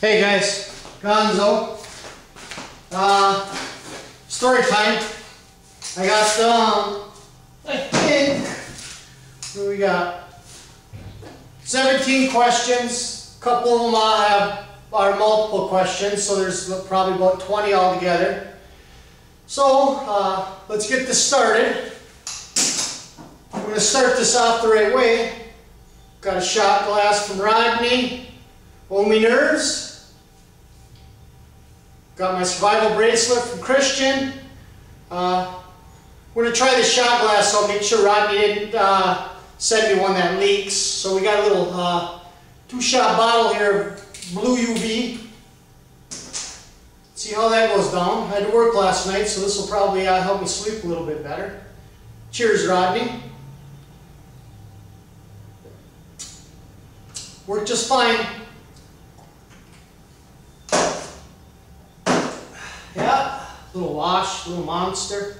Hey guys, Gonzo. Uh, story time. I got, some, I think, what we got? 17 questions. A couple of them uh, have, are multiple questions, so there's probably about 20 altogether. So, uh, let's get this started. I'm going to start this off the right way. Got a shot glass from Rodney. Omi Nerves. Got my survival bracelet from Christian. Uh, we're going to try the shot glass, so I'll make sure Rodney didn't uh, send me one that leaks. So we got a little uh, two-shot bottle here of Blue UV. See how that goes down. I had to work last night, so this will probably uh, help me sleep a little bit better. Cheers, Rodney. Worked just fine. Yeah, little wash, little monster.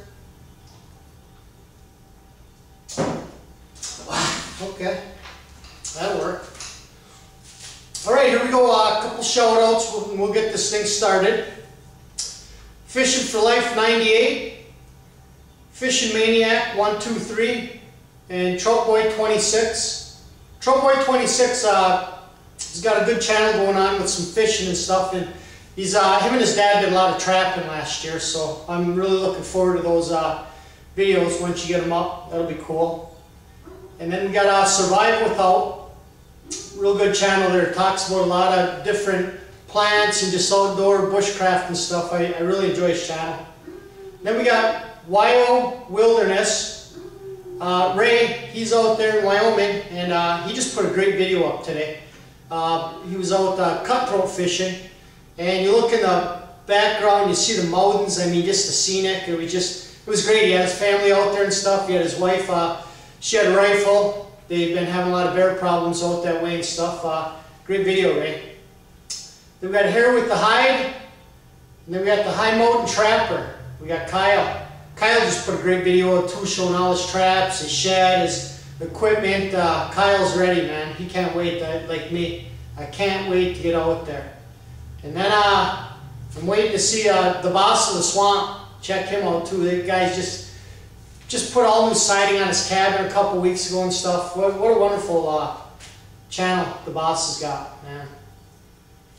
Okay, that'll work. All right, here we go. Uh, a couple shout outs. We'll, we'll get this thing started. Fishing for Life 98, Fishing Maniac 123, and Trout Boy 26. Trout Boy 26 uh, he's got a good channel going on with some fishing and stuff. And he's uh, him and his dad did a lot of trapping last year, so I'm really looking forward to those uh, videos once you get them up. That'll be cool. And then we got uh, Survive Without, real good channel there. Talks about a lot of different plants and just outdoor bushcraft and stuff. I, I really enjoy his channel. Then we got Wyo Wilderness. Uh, Ray, he's out there in Wyoming, and uh, he just put a great video up today. Uh, he was out uh, cutthroat fishing, and you look in the background, you see the mountains. I mean, just the scenic. It was just, it was great. He had his family out there and stuff. He had his wife. Uh, she had a rifle. They've been having a lot of bear problems out that way and stuff. Uh, great video, Ray. Then we got Hair with the Hide. And then we got the High Mountain Trapper. We got Kyle. Kyle just put a great video too, showing all his traps, his shed, his equipment. Uh, Kyle's ready, man. He can't wait, like me. I can't wait to get out there. And then uh, I'm waiting to see uh, the boss of the swamp. Check him out too. The guy's just just put all new siding on his cabin a couple weeks ago and stuff. What, what a wonderful uh, channel the boss has got, man.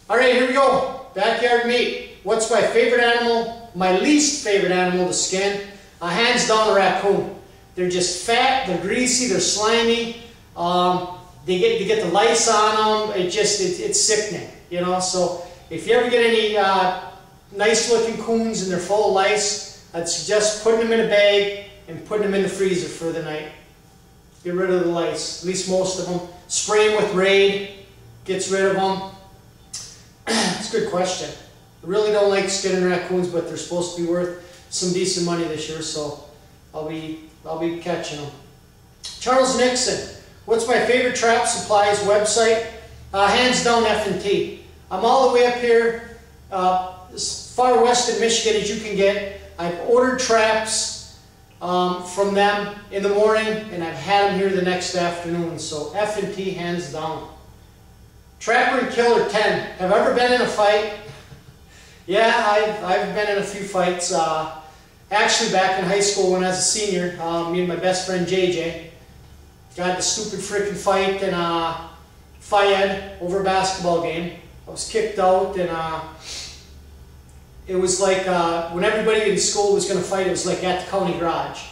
All right, here we go. Backyard meat. What's my favorite animal? My least favorite animal to skin? Uh, hands down, a raccoon. They're just fat, they're greasy, they're slimy. Um, they get they get the lice on them. It just it, it's sickening, you know. So if you ever get any uh, nice looking coons and they're full of lice, I'd suggest putting them in a bag and putting them in the freezer for the night. Get rid of the lice, at least most of them. Spray them with Raid, gets rid of them. It's a good question. I really don't like skinning raccoons, but they're supposed to be worth some decent money this year, so I'll be I'll be catching them. Charles Nixon, what's my favorite trap supplies website? Uh, hands down F&T. I'm all the way up here, uh, as far west of Michigan as you can get. I've ordered traps um, from them in the morning, and I've had them here the next afternoon. So F&T hands down. Trapper and Killer 10. Have ever been in a fight? yeah, I've, I've been in a few fights. Uh, actually, back in high school when I was a senior, um, me and my best friend JJ got the stupid freaking fight in uh, Fayed over a basketball game. I was kicked out, and uh, it was like uh, when everybody in school was going to fight, it was like at the county garage.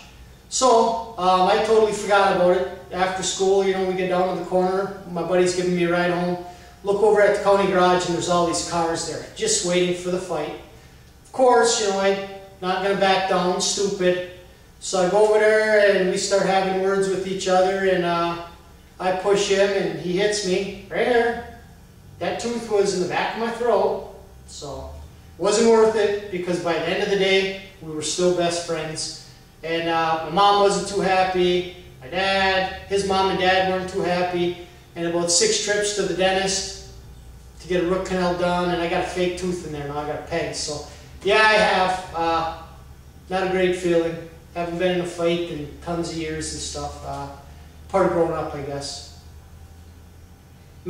So um, I totally forgot about it. After school, you know, we get down to the corner. My buddy's giving me a ride home. Look over at the county garage, and there's all these cars there, just waiting for the fight. Of course, you know, I'm not going to back down, stupid. So I go over there, and we start having words with each other, and uh, I push him, and he hits me right there. That tooth was in the back of my throat, so wasn't worth it because by the end of the day, we were still best friends. And uh, my mom wasn't too happy. My dad, his mom and dad weren't too happy and about six trips to the dentist to get a root canal done, and I got a fake tooth in there now. I got a peg. So, yeah, I have. Uh, not a great feeling. Haven't been in a fight in tons of years and stuff. Uh, part of growing up, I guess.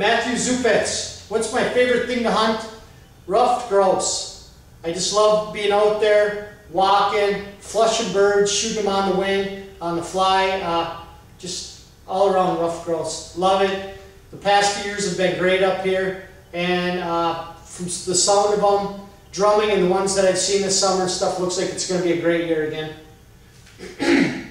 Matthew Zupetz. What's my favorite thing to hunt? Ruffed grouse. I just love being out there, walking, flushing birds, shooting them on the wing, on the fly. Uh, just all around ruffed grouse. Love it. The past few years have been great up here. And uh, from the sound of them, drumming and the ones that I've seen this summer stuff, looks like it's going to be a great year again.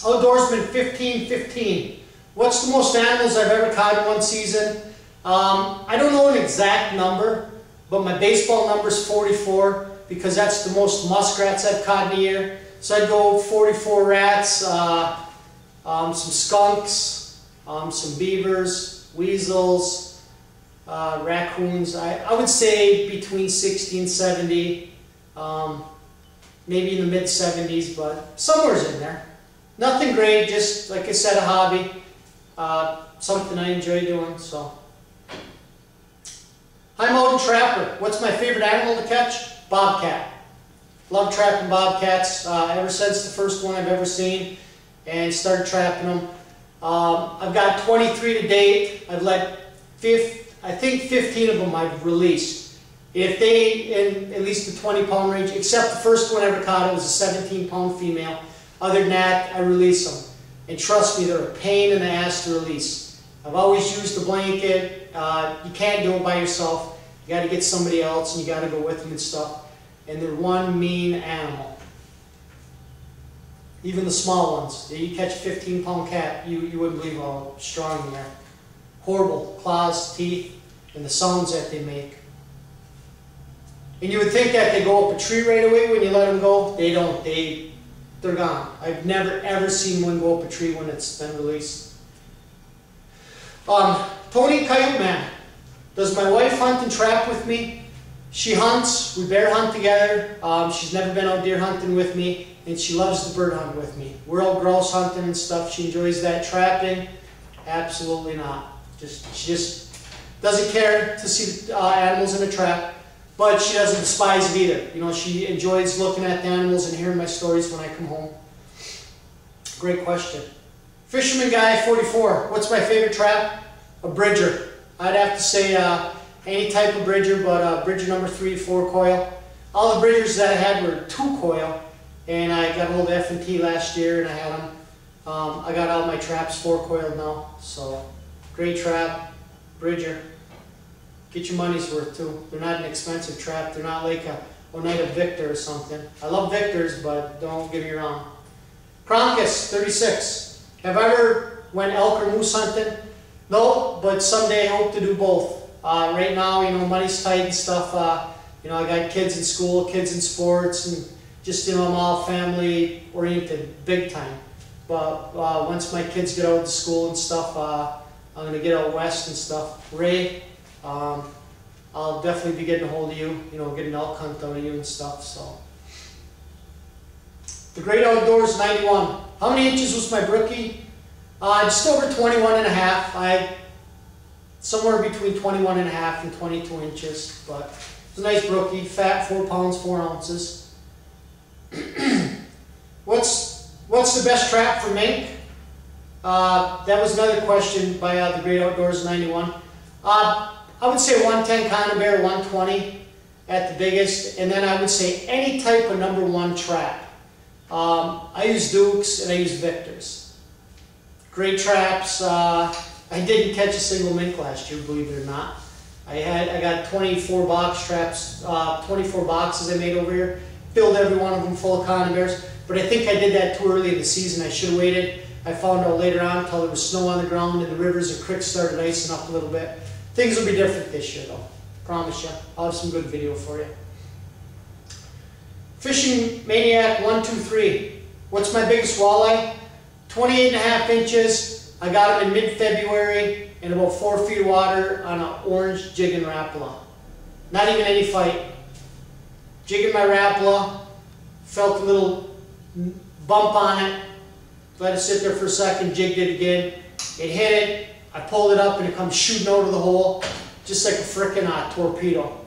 Outdoorsman 1515. What's the most animals I've ever caught in one season? Um, I don't know an exact number, but my baseball number is 44 because that's the most muskrats I've caught in a year. So I'd go 44 rats, uh, um, some skunks, um, some beavers, weasels, uh, raccoons. I, I, would say between 60 and 70, um, maybe in the mid 70s, but somewhere's in there. Nothing great, just like I said, a hobby. Uh, something I enjoy doing, so. Trapper. What's my favorite animal to catch? Bobcat. Love trapping bobcats uh, ever since the first one I've ever seen and started trapping them. Um, I've got 23 to date. I've let, fifth, I think 15 of them I've released. If they, in at least the 20 pound range, except the first one I ever caught, it was a 17 pound female. Other than that, I release them. And trust me, they're a pain in the ass to release. I've always used a blanket. Uh, you can't do it by yourself. You got to get somebody else, and you got to go with them and stuff. And they're one mean animal. Even the small ones. You catch a 15 pound cat, you, you wouldn't believe how strong they are. Horrible claws, teeth, and the sounds that they make. And you would think that they go up a tree right away when you let them go. They don't. They they're gone. I've never ever seen one go up a tree when it's been released. Um, Tony Coyote Man. Does my wife hunt and trap with me? She hunts. We bear hunt together. Um, she's never been out deer hunting with me, and she loves the bird hunt with me. We're all grouse hunting and stuff. She enjoys that. Trapping, absolutely not. Just she just doesn't care to see uh, animals in a trap. But she doesn't despise it either. You know, she enjoys looking at the animals and hearing my stories when I come home. Great question. Fisherman Guy 44. What's my favorite trap? A bridger. I'd have to say uh, any type of bridger, but uh, bridger number 3, 4 coil. All the bridgers that I had were 2 coil, and I got a of F&T last year, and I had them. Um, I got all my traps 4 coil now, so great trap, bridger get your money's worth too. They're not an expensive trap. They're not like a Oneida Victor or something. I love Victors, but don't get me wrong. Kronkis, 36. Have I ever went elk or moose hunting? No, but someday I hope to do both. Uh, right now, you know, money's tight and stuff. Uh, you know, I got kids in school, kids in sports, and just, you know, I'm all family oriented, big time. But uh, once my kids get out of school and stuff, uh, I'm going to get out west and stuff. Ray, um, I'll definitely be getting a hold of you, you know, getting elk hunt out of you and stuff, so. The Great Outdoors 91. How many inches was my brookie? Uh, just over 21 and a half. I, somewhere between 21 and a half and 22 inches, but it's a nice brookie, fat, four pounds, four ounces. what's, what's the best trap for mink? Uh, that was another question by uh, the Great Outdoors 91. Uh, I would say 110 Conibear, 120 at the biggest, and then I would say any type of number one trap. Um, I use Dukes and I use Victors. Great traps. Uh, I didn't catch a single mink last year, believe it or not. I had I got 24 box traps, uh, 24 boxes I made over here. Filled every one of them full of Conibears, but I think I did that too early in the season. I should have waited. I found out later on until there was snow on the ground and the rivers and creeks started icing up a little bit. Things will be different this year though. Promise you. I'll have some good video for you. Fishing Maniac 123. What's my biggest walleye? 28 and a half inches. I got him in mid-February in about four feet of water on an orange jigging Rapala. Not even any fight. Jigging my Rapala. Felt a little bump on it. Let it sit there for a second, jigged it again. It hit it, I pulled it up and it comes shooting out of the hole, just like a frickin' uh, torpedo.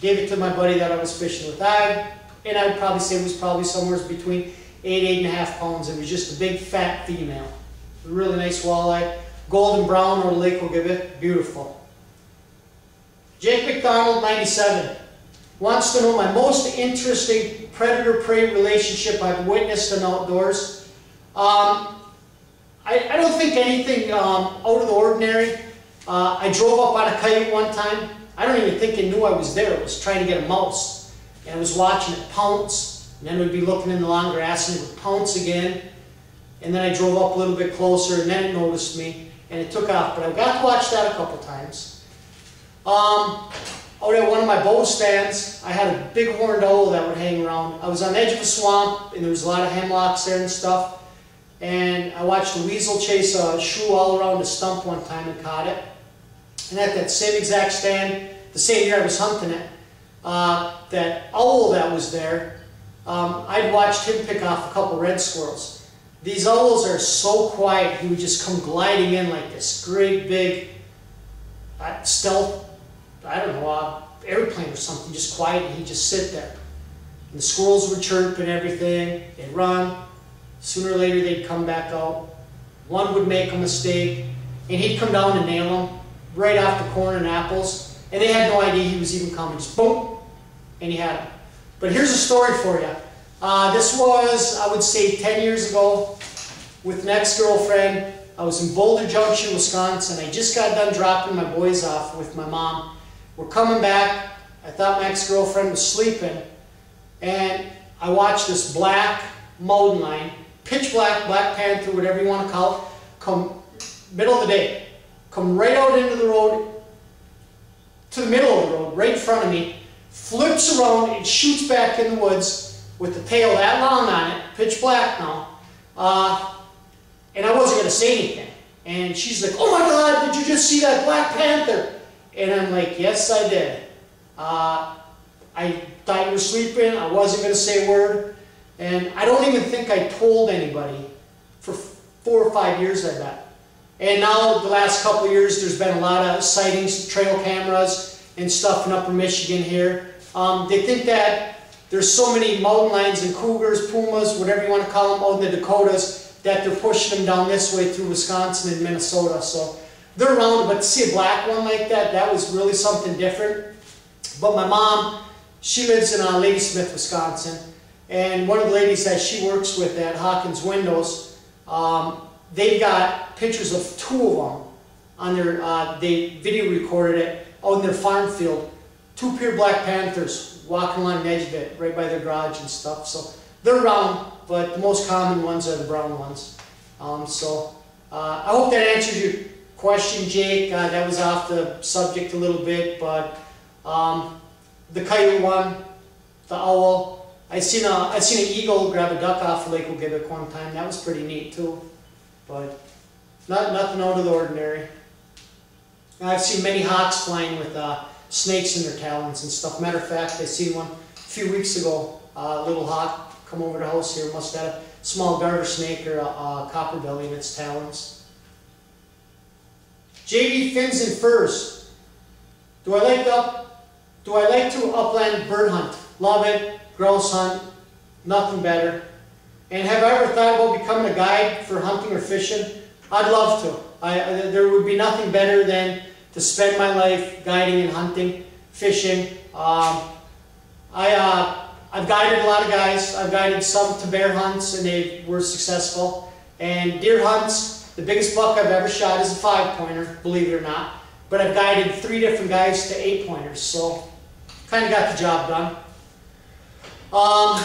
Gave it to my buddy that I was fishing with. I, and I'd probably say it was probably somewhere between eight, eight and a half pounds. It was just a big fat female. Really nice walleye. golden brown or Lake will give it. beautiful. Jake McDonald, 97, wants to know my most interesting predator-prey relationship I've witnessed in outdoors. Um, I, I, don't think anything um, out of the ordinary. Uh, I drove up on a coyote one time. I don't even think it knew I was there. It was trying to get a mouse. And I was watching it pounce. And then we'd be looking in the long grass and it would pounce again. And then I drove up a little bit closer and then it noticed me and it took off. But I got to watch that a couple times. Um, out at one of my bow stands, I had a big horned owl that would hang around. I was on the edge of a swamp and there was a lot of hemlocks there and stuff. And I watched a weasel chase a shrew all around a stump one time and caught it. And at that same exact stand, the same year I was hunting it, uh, that owl that was there, um, I'd watched him pick off a couple red squirrels. These owls are so quiet, he would just come gliding in like this great big uh, stealth, I don't know, uh, airplane or something, just quiet, and he'd just sit there. And the squirrels would chirp and everything, they'd run. Sooner or later they'd come back out. One would make a mistake, and he'd come down and nail them right off the corn and apples. And they had no idea he was even coming. Just boom, and he had them. But here's a story for you. Uh, this was, I would say, 10 years ago with an ex-girlfriend. I was in Boulder Junction, Wisconsin. I just got done dropping my boys off with my mom. We're coming back. I thought my ex-girlfriend was sleeping. And I watched this black mountain lion, pitch black, black panther, whatever you want to call it, come middle of the day, come right out into the road, to the middle of the road, right in front of me, flips around and shoots back in the woods, with the tail that long on it, pitch black now. Uh, and I wasn't going to say anything. And she's like, oh my God, did you just see that Black Panther? And I'm like, yes, I did. Uh, I thought you were sleeping. I wasn't going to say a word. And I don't even think I told anybody for four or five years, I bet. And now, the last couple years, there's been a lot of sightings, trail cameras, and stuff in upper Michigan here. Um, they think that there's so many mountain lions and cougars, pumas, whatever you want to call them, out in the Dakotas, that they're pushing them down this way through Wisconsin and Minnesota. So they're around, but to see a black one like that, that was really something different. But my mom, she lives in uh, Ladysmith, Wisconsin. And one of the ladies that she works with at Hawkins Windows, um, they've got pictures of two of them on their, uh, they video recorded it in their farm field. Two pure Black Panthers, walking along the edge of it, right by their garage and stuff. So they're round, but the most common ones are the brown ones. Um, so uh, I hope that answers your question, Jake. Uh, that was off the subject a little bit, but um, the coyote one, the owl. I seen a I seen an eagle grab a duck off of Lake Gogebic one time. That was pretty neat too, but not nothing out of the ordinary. I've seen many hawks flying with uh, snakes in their talons and stuff. Matter of fact, I seen one a few weeks ago, uh, a little hawk come over the house here, must have a small garter snake or a, a copper belly in its talons. JV fins and furs. Do I like up, do I like to upland bird hunt? Love it. Grouse hunt. Nothing better. And have I ever thought about becoming a guide for hunting or fishing? I'd love to. I, there would be nothing better than to spend my life guiding and hunting, fishing. Um, I, uh, I've guided a lot of guys. I've guided some to bear hunts and they were successful. And deer hunts, the biggest buck I've ever shot is a five pointer, believe it or not. But I've guided three different guys to eight pointers, so kind of got the job done. Um,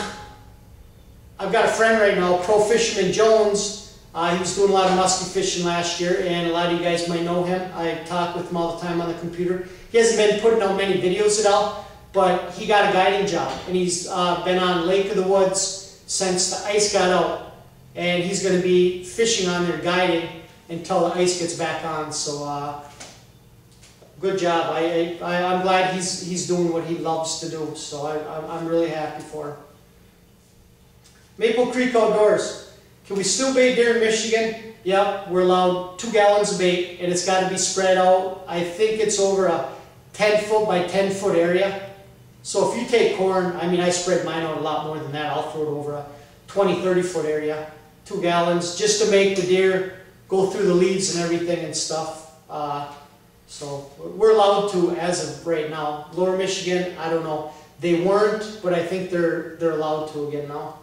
I've got a friend right now, Pro Fisherman Jones, uh, he was doing a lot of musky fishing last year, and a lot of you guys might know him. I talk with him all the time on the computer. He hasn't been putting out many videos at all, but he got a guiding job, and he's uh, been on Lake of the Woods since the ice got out, and he's going to be fishing on there guiding until the ice gets back on. So, uh, good job. I, I, am glad he's he's doing what he loves to do. So I, I'm really happy for him. Maple Creek Outdoors. Can we still bait deer in Michigan? Yep, we're allowed two gallons of bait and it's got to be spread out. I think it's over a 10 foot by 10 foot area. So if you take corn, I mean I spread mine out a lot more than that. I'll throw it over a 20, 30 foot area. Two gallons just to make the deer go through the leaves and everything and stuff. Uh, so we're allowed to as of right now. Lower Michigan, I don't know. They weren't, but I think they're they're allowed to again now.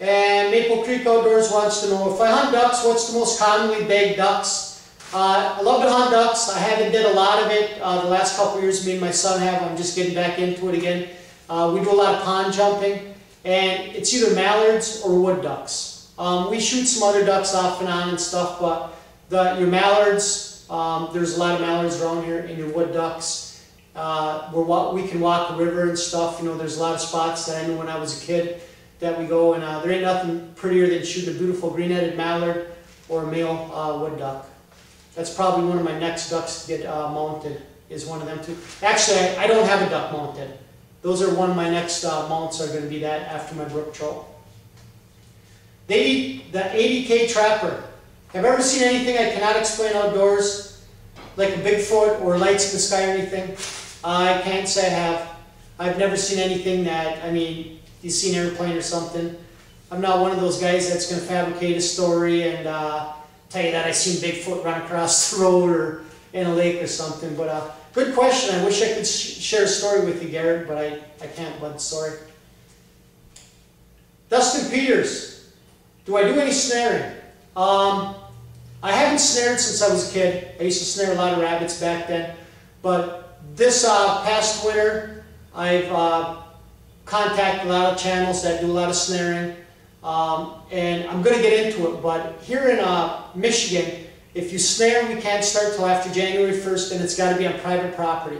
And Maple Creek Outdoors wants to know if I hunt ducks, what's the most commonly bagged ducks? Uh, I love to hunt ducks. I haven't did a lot of it uh, the last couple years. Me and my son have. I'm just getting back into it again. Uh, we do a lot of pond jumping, and it's either mallards or wood ducks. Um, we shoot some other ducks off and on and stuff, but the, your mallards, um, there's a lot of mallards around here, and your wood ducks. Uh, we're, we can walk the river and stuff. You know, there's a lot of spots that I knew when I was a kid that we go, and uh, there ain't nothing prettier than shooting a beautiful green-headed mallard or a male uh, wood duck. That's probably one of my next ducks to get uh, mounted, is one of them too. Actually, I, don't have a duck mounted. Those are one of my next uh, mounts are going to be that after my brook trout. They, the 80K Trapper. Have you ever seen anything I cannot explain outdoors? Like a Bigfoot or lights in the sky or anything? I can't say I have. I've never seen anything that, I mean, you see an airplane or something. I'm not one of those guys that's going to fabricate a story and uh, tell you that I seen Bigfoot run across the road or in a lake or something. But uh, good question. I wish I could sh share a story with you, Garrett, but I, I can't, bud. Sorry. Dustin Peters. Do I do any snaring? Um, I haven't snared since I was a kid. I used to snare a lot of rabbits back then. But this uh, past winter, I've uh, contact a lot of channels that do a lot of snaring. Um, and I'm going to get into it, but here in uh, Michigan, if you snare, we can't start till after January 1st, and it's got to be on private property.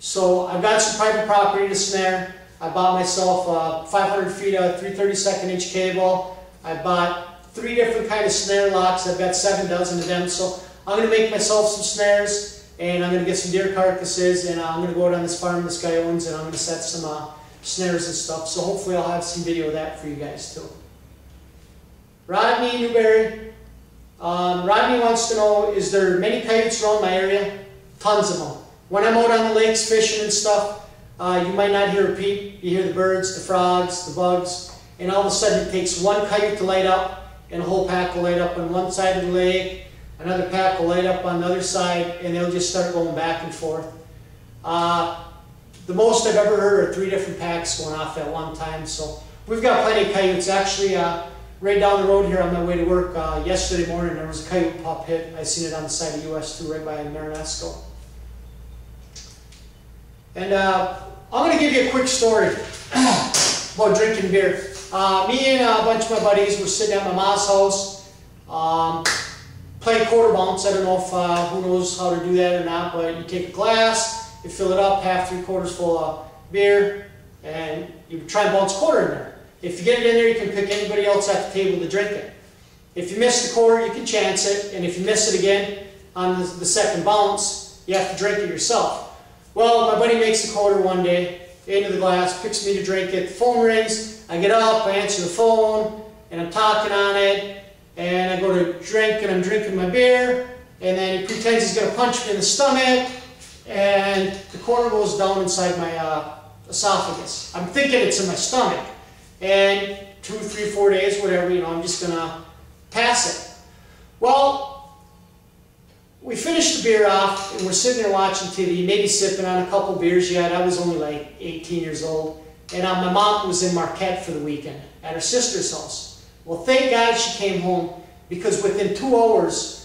So I've got some private property to snare. I bought myself uh, 500 feet of 332nd inch cable. I bought three different kind of snare locks. I've got seven dozen of them. So I'm going to make myself some snares, and I'm going to get some deer carcasses, and uh, I'm going to go on this farm this guy owns, and I'm going to set some uh, snares and stuff. So hopefully I'll have some video of that for you guys too. Rodney Newberry. Um, Rodney wants to know, is there many coyotes around my area? Tons of them. When I'm out on the lakes fishing and stuff, uh, you might not hear a peep. You hear the birds, the frogs, the bugs, and all of a sudden it takes one coyote to light up, and a whole pack will light up on one side of the lake, another pack will light up on the other side, and they'll just start going back and forth. Uh, the most I've ever heard are three different packs going off at one time. So we've got plenty of coyotes. Actually, uh, right down the road here on my way to work uh, yesterday morning, there was a coyote pop hit. I seen it on the side of US 2 right by Marenisco. And uh, I'm going to give you a quick story about drinking beer. Uh, me and a bunch of my buddies were sitting at my mom's house um, playing quarter bounce. I don't know if uh, who knows how to do that or not, but you take a glass, you fill it up half, three quarters full of beer, and you try and bounce a quarter in there. If you get it in there, you can pick anybody else at the table to drink it. If you miss the quarter, you can chance it, and if you miss it again on the, the second bounce, you have to drink it yourself. Well, my buddy makes the quarter one day, into the glass, picks me to drink it. The phone rings, I get up, I answer the phone, and I'm talking on it, and I go to drink, and I'm drinking my beer, and then he pretends he's going to punch me in the stomach, and the quarter goes down inside my uh, esophagus. I'm thinking it's in my stomach. And two, three, four days, whatever, you know, I'm just to pass it. Well, we finished the beer off, and we're sitting there watching TV, maybe sipping on a couple beers yet. I was only like 18 years old. And uh, my mom was in Marquette for the weekend at her sister's house. Well, thank God she came home because within two hours,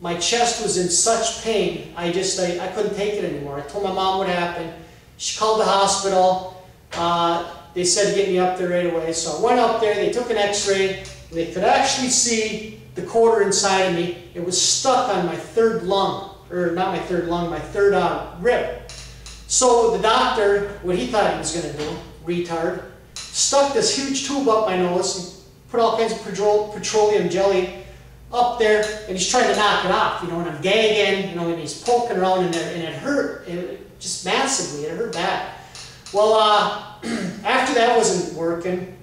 my chest was in such pain, I just, I, I couldn't take it anymore. I told my mom what happened. She called the hospital. Uh, they said to get me up there right away. So I went up there, they took an x-ray. They could actually see the quarter inside of me. It was stuck on my third lung, or not my third lung, my third uh, rib. So the doctor, what he thought he was going to do, retard, stuck this huge tube up my nose and put all kinds of petroleum jelly up there and he's trying to knock it off, you know, and I'm gagging, you know, and he's poking around and it, and it hurt, it, just massively, it hurt bad. Well, uh, after that wasn't working,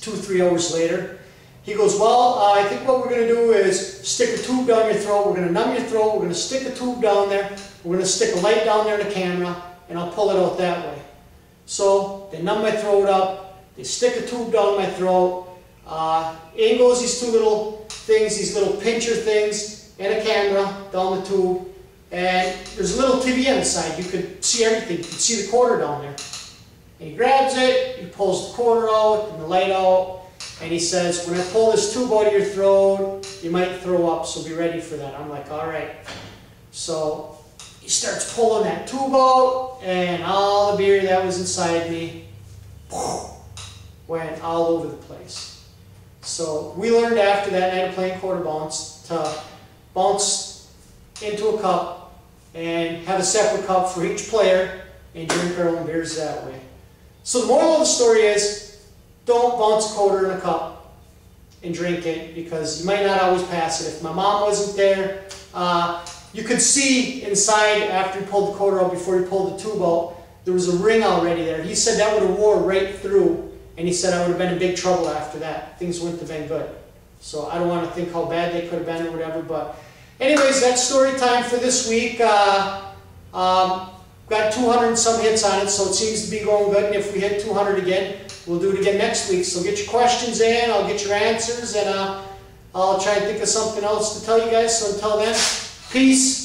two, three hours later, he goes, well, uh, I think what we're going to do is stick a tube down your throat, we're going to numb your throat, we're going to stick a tube down there, we're going to stick a light down there in the camera, and I'll pull it out that way. So, they numb my throat up, they stick a tube down my throat, uh, in goes these two little things, these little pincher things, and a camera down the tube. And there's a little TV on the side. You could see everything. You could see the quarter down there. And he grabs it, he pulls the quarter out and the light out, and he says, when I pull this tube out of your throat, you might throw up, so be ready for that. I'm like, all right. So he starts pulling that tube out, and all the beer that was inside me went all over the place. So we learned after that night of playing quarter bounce to bounce into a cup and have a separate cup for each player and drink our own beers that way. So the moral of the story is don't bounce a quarter in a cup and drink it because you might not always pass it. If my mom wasn't there, uh, you could see inside after he pulled the quarter out before he pulled the tube out, there was a ring already there. He said that would have wore right through and he said I would have been in big trouble after that. Things wouldn't have been good. So I don't want to think how bad they could have been or whatever. But anyways, that's story time for this week. Uh, um, got 200 and some hits on it, so it seems to be going good. And if we hit 200 again, we'll do it again next week. So get your questions in. I'll get your answers, and uh, I'll try and think of something else to tell you guys. So until then, peace.